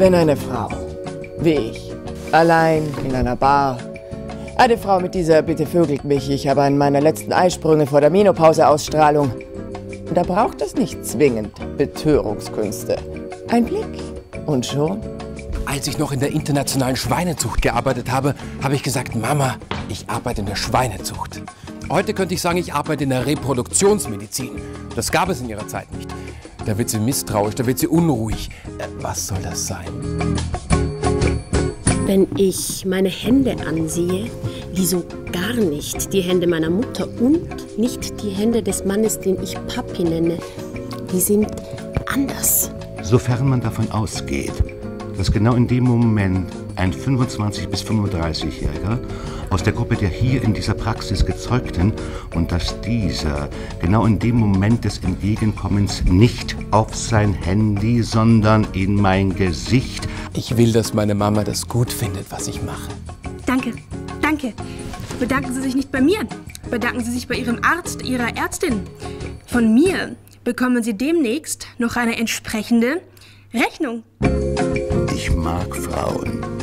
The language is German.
Wenn eine Frau, wie ich, allein in einer Bar, eine Frau mit dieser Bitte vögelt mich, ich habe einen meiner letzten Eisprünge vor der Menopause-Ausstrahlung. Da braucht es nicht zwingend Betörungskünste. Ein Blick und schon. Als ich noch in der internationalen Schweinezucht gearbeitet habe, habe ich gesagt, Mama, ich arbeite in der Schweinezucht. Heute könnte ich sagen, ich arbeite in der Reproduktionsmedizin. Das gab es in ihrer Zeit nicht. Da wird sie misstrauisch, da wird sie unruhig. Äh, was soll das sein? Wenn ich meine Hände ansehe, die so gar nicht die Hände meiner Mutter und nicht die Hände des Mannes, den ich Papi nenne, die sind anders. Sofern man davon ausgeht, dass genau in dem Moment ein 25- bis 35-Jähriger aus der Gruppe der hier in dieser Praxis Gezeugten und dass dieser genau in dem Moment des Entgegenkommens nicht auf sein Handy, sondern in mein Gesicht. Ich will, dass meine Mama das gut findet, was ich mache. Danke, danke. Bedanken Sie sich nicht bei mir. Bedanken Sie sich bei Ihrem Arzt, Ihrer Ärztin. Von mir bekommen Sie demnächst noch eine entsprechende Rechnung. Ich mag Frauen.